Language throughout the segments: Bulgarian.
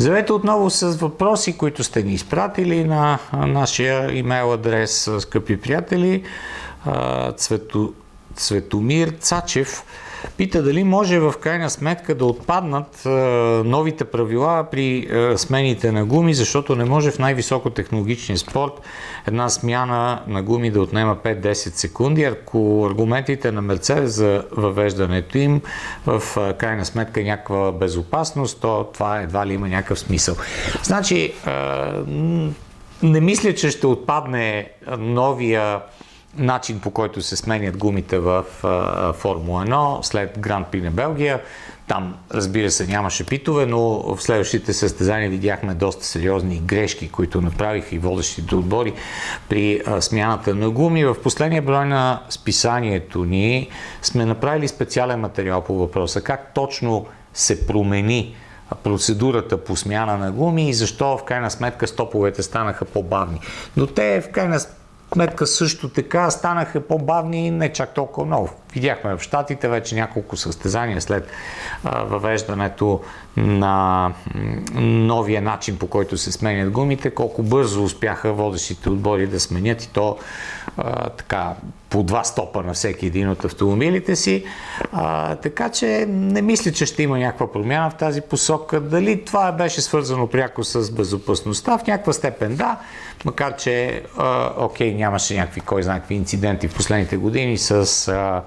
Здравейте отново с въпроси, които сте ни изпратили на нашия имейл адрес, скъпи приятели. Цвето, Цветомир Цачев пита дали може в крайна сметка да отпаднат новите правила при смените на гуми, защото не може в най-високо технологичен спорт една смяна на гуми да отнема 5-10 секунди. Ако аргументите на Мерцедес за въвеждането им в крайна сметка е някаква безопасност, то това едва ли има някакъв смисъл. Значи, не мисля, че ще отпадне новия начин по който се сменят гумите в Формула 1 след Гранд При на Белгия. Там, разбира се, нямаше питове, но в следващите състезания видяхме доста сериозни грешки, които направиха и водещите отбори при а, смяната на гуми. В последния брой на списанието ни сме направили специален материал по въпроса как точно се промени процедурата по смяна на гуми и защо в крайна сметка стоповете станаха по-бавни. Но те в крайна сметка също така станаха по-бавни и не чак толкова много. Видяхме в Штатите вече няколко състезания след въвеждането на новия начин по който се сменят гумите, колко бързо успяха водещите отбори да сменят и то а, така по два стопа на всеки един от автомобилите си. А, така че не мисля, че ще има някаква промяна в тази посока. Дали това беше свързано пряко с безопасността? В някаква степен да, макар че а, окей, нямаше някакви, кой знае, какви инциденти в последните години с а,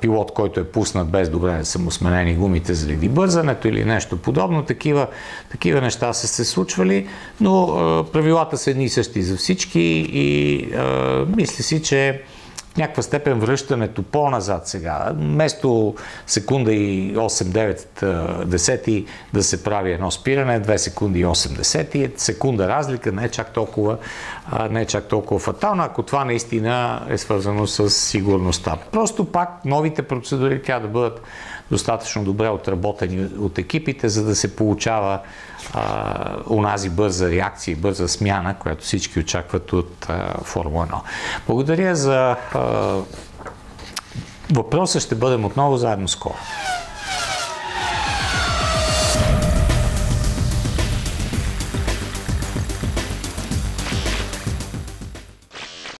пилот, който е пуснат без добре да са му сменени гумите заради бързането или нещо подобно. Такива, такива неща са се случвали, но а, правилата са едни и същи за всички и а, мисля си, че някаква степен връщането по-назад сега. Вместо секунда и 8-9 десети да се прави едно спиране, 2 секунди и 8 десети, секунда разлика не е чак толкова, не е чак толкова фатално, ако това наистина е свързано с сигурността. Просто пак новите процедури трябва да бъдат достатъчно добре отработени от екипите, за да се получава а, унази бърза реакция и бърза смяна, която всички очакват от а, Формула 1. Благодаря за а, въпроса. Ще бъдем отново заедно скоро.